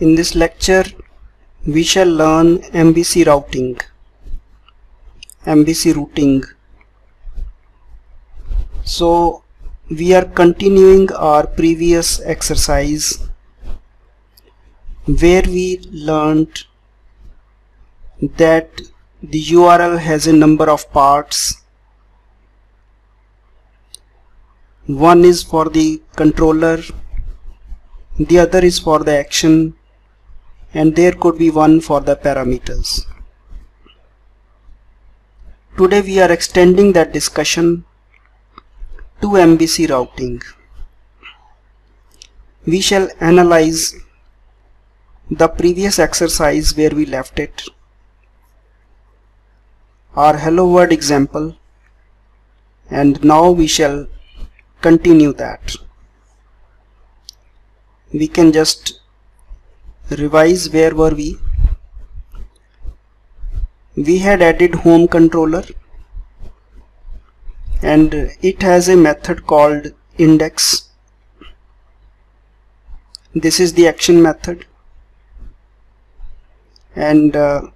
In this lecture we shall learn MVC routing. MVC routing. So we are continuing our previous exercise where we learned that the URL has a number of parts. One is for the controller the other is for the action and there could be one for the parameters. Today we are extending that discussion to MVC routing. We shall analyze the previous exercise where we left it. Our hello world example. And now we shall continue that. We can just revise where were we? We had added home controller and it has a method called index. This is the action method. And uh,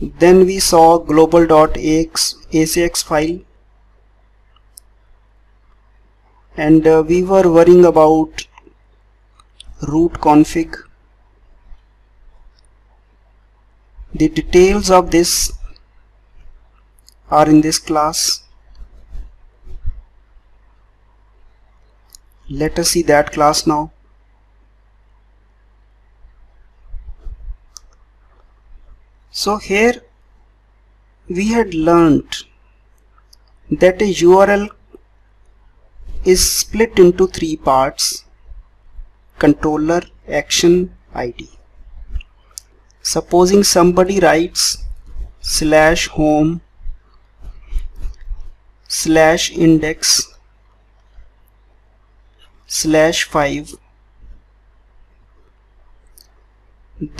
then we saw global.ax ACX file. And uh, we were worrying about route config. The details of this are in this class. Let us see that class now. So here we had learned that a URL is split into three parts controller action id supposing somebody writes slash home slash index slash 5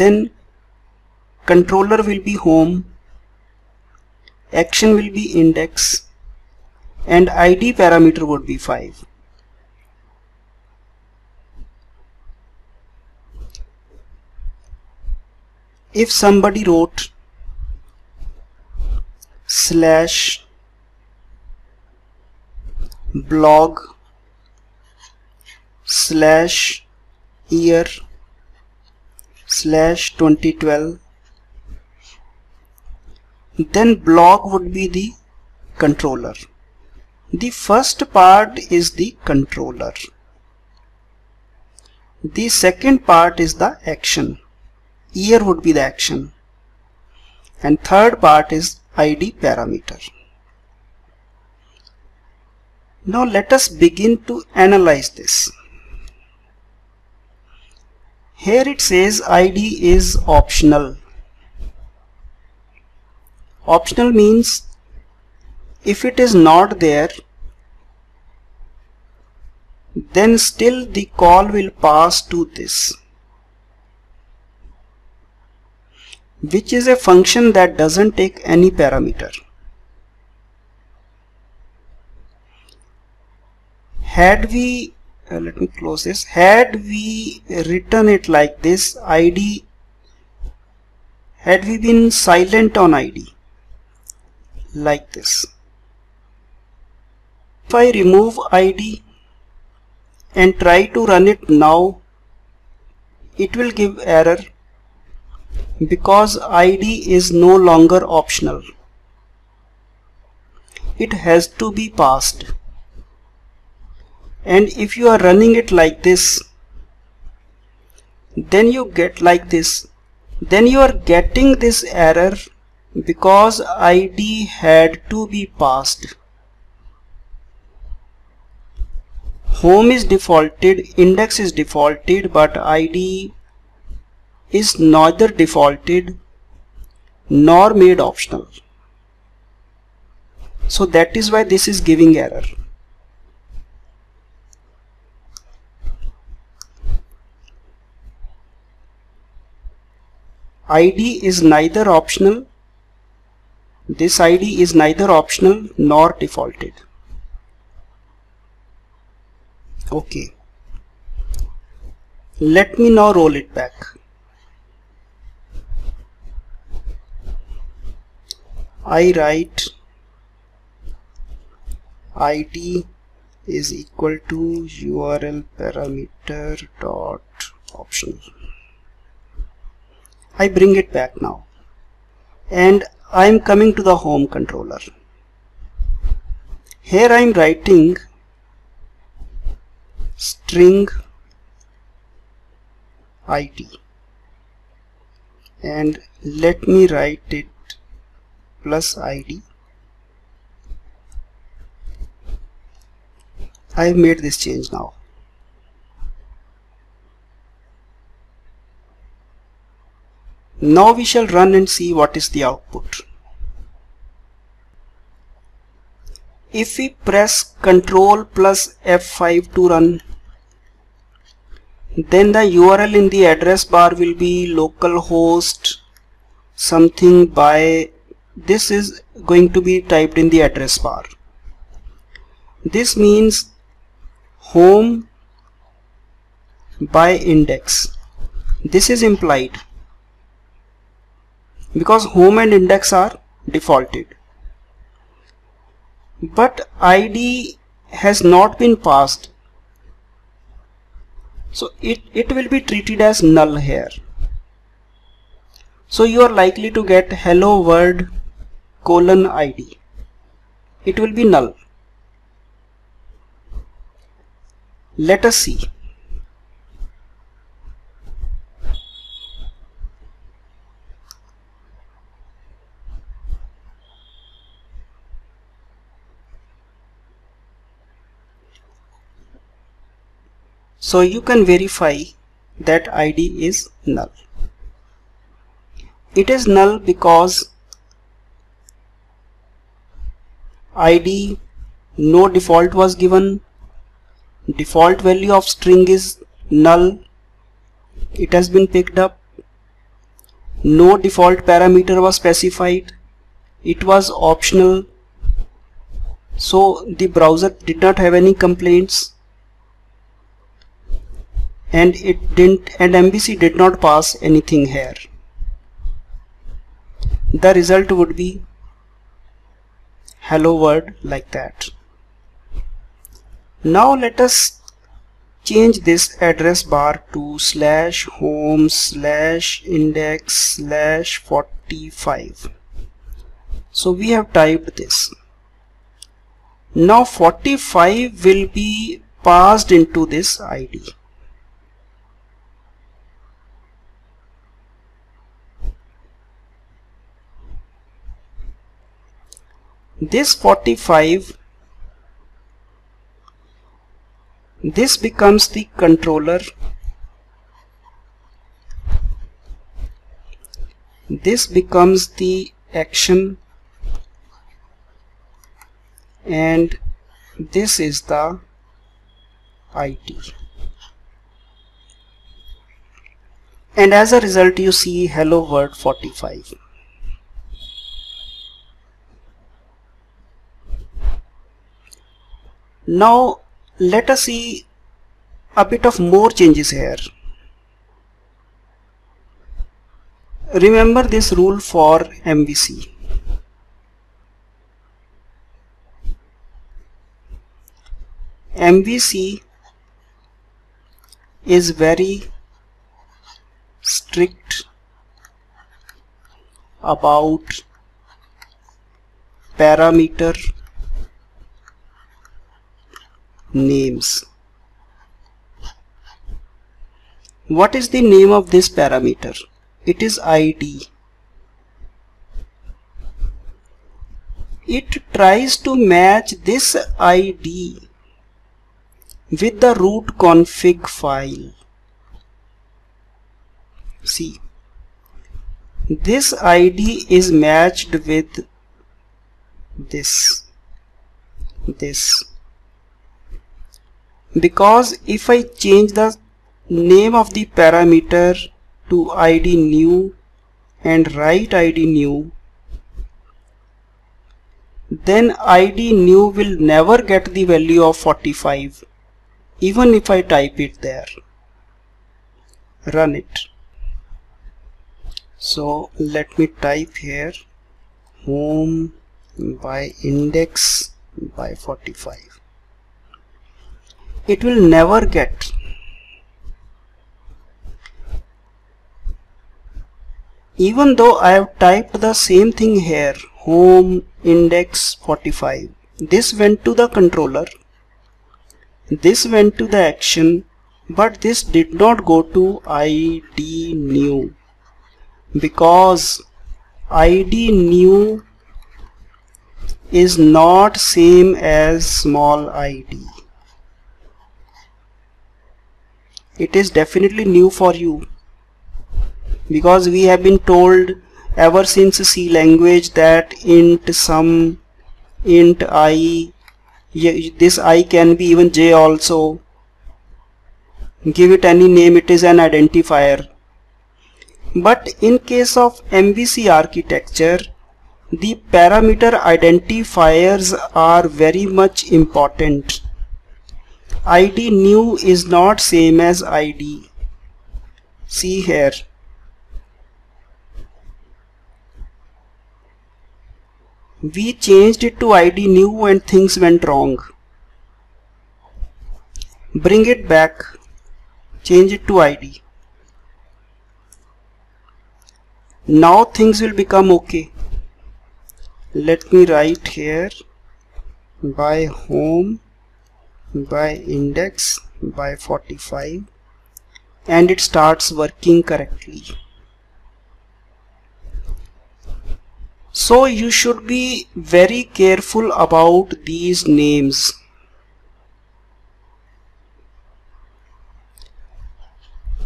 then controller will be home action will be index and id parameter would be 5 if somebody wrote slash blog slash year slash 2012 then blog would be the controller. The first part is the controller. The second part is the action year would be the action. And third part is id parameter. Now let us begin to analyze this. Here it says id is optional. Optional means if it is not there then still the call will pass to this which is a function that doesn't take any parameter. Had we, uh, let me close this, had we written it like this, id, had we been silent on id, like this. If I remove id and try to run it now, it will give error because id is no longer optional. It has to be passed. And if you are running it like this then you get like this. Then you are getting this error because id had to be passed. Home is defaulted index is defaulted but id is neither defaulted nor made optional. So that is why this is giving error. ID is neither optional this ID is neither optional nor defaulted. Okay let me now roll it back I write id is equal to url parameter dot optional I bring it back now. And I am coming to the home controller. Here I am writing string id and let me write it plus id I have made this change now. Now we shall run and see what is the output. If we press ctrl plus F5 to run then the URL in the address bar will be localhost something by this is going to be typed in the address bar. This means home by index. This is implied because home and index are defaulted. But id has not been passed. So it, it will be treated as null here. So you are likely to get hello world colon id it will be null. Let us see. So you can verify that id is null. It is null because id no default was given. Default value of string is null. It has been picked up. No default parameter was specified. It was optional. So the browser did not have any complaints. And it didn't and MVC did not pass anything here. The result would be hello world like that. Now let us change this address bar to slash home slash index slash 45 so we have typed this. Now 45 will be passed into this ID this 45 this becomes the controller. This becomes the action. And this is the ID and as a result you see hello world 45 now let us see a bit of more changes here. Remember this rule for MVC MVC is very strict about parameter names. What is the name of this parameter? It is id it tries to match this id with the route config file. See this id is matched with this this because if I change the name of the parameter to id new and write id new then id new will never get the value of 45 even if I type it there. Run it. So let me type here home by index by 45 it will never get. Even though I have typed the same thing here home index 45 this went to the controller this went to the action but this did not go to id new because id new is not same as small id it is definitely new for you. Because we have been told ever since C language that int sum int i this i can be even j also. Give it any name it is an identifier. But in case of MVC architecture the parameter identifiers are very much important id new is not same as id see here. We changed it to id new and things went wrong. Bring it back. Change it to id now things will become okay. Let me write here. By home by index by 45 and it starts working correctly So you should be very careful about these names.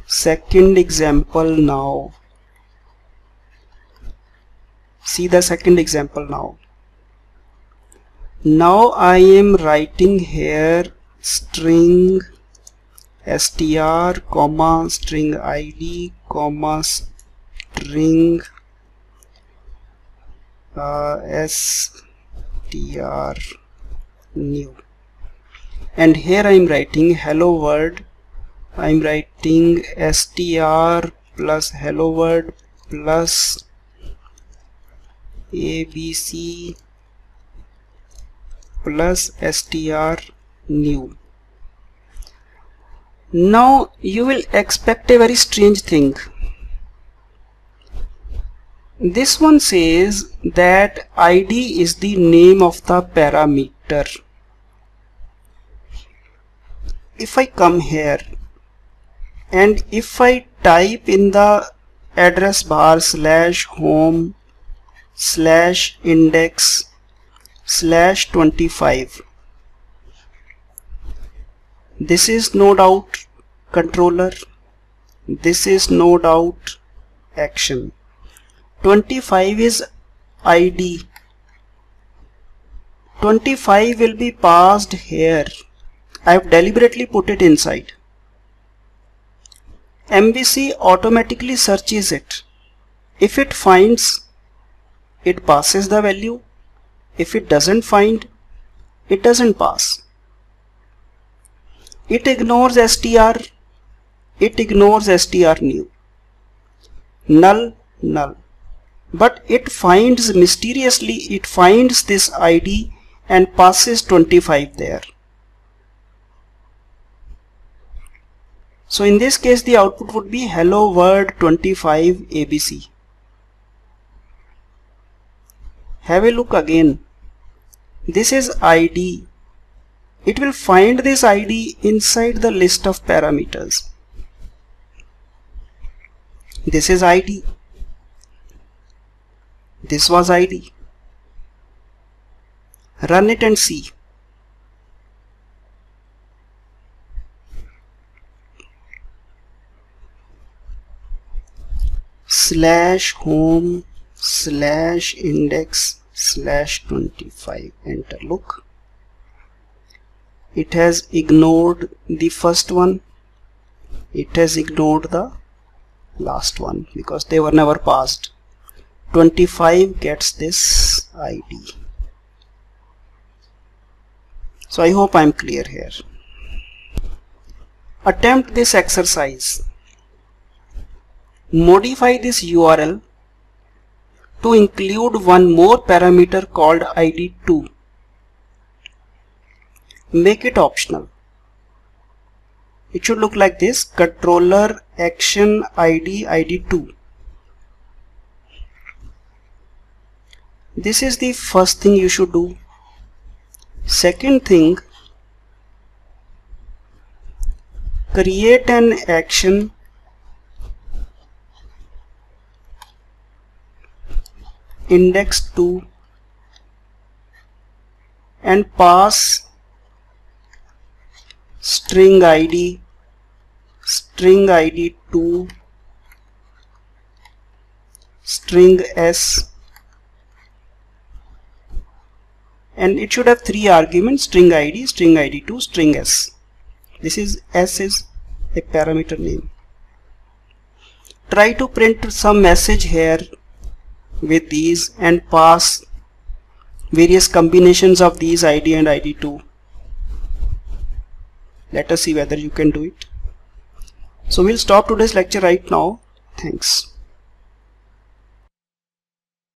Second example now. See the second example now. Now I am writing here string str comma string id comma string uh, str new. And here I am writing hello world. I am writing str plus hello world plus abc plus str new now you will expect a very strange thing this one says that id is the name of the parameter. If I come here and if I type in the address bar slash home slash index slash 25 this is no doubt controller. This is no doubt action. 25 is id 25 will be passed here. I have deliberately put it inside. MVC automatically searches it. If it finds it passes the value. If it doesn't find it doesn't pass it ignores str it ignores str new null null but it finds mysteriously it finds this ID and passes 25 there. So in this case the output would be hello world 25 ABC. Have a look again. This is ID. It will find this ID inside the list of parameters. This is ID this was id run it and see. Slash home slash index slash 25 enter. Look it has ignored the first one it has ignored the last one because they were never passed 25 gets this ID. So I hope I'm clear here. Attempt this exercise. modify this URL to include one more parameter called id2 make it optional. It should look like this. Controller action id id2 this is the first thing you should do. Second thing create an action. Index 2 and pass string id string id 2 string s and it should have three arguments string id string id 2 string s. This is s is a parameter name. Try to print some message here with these and pass various combinations of these id and id2 let us see whether you can do it. So we'll stop today's lecture right now. Thanks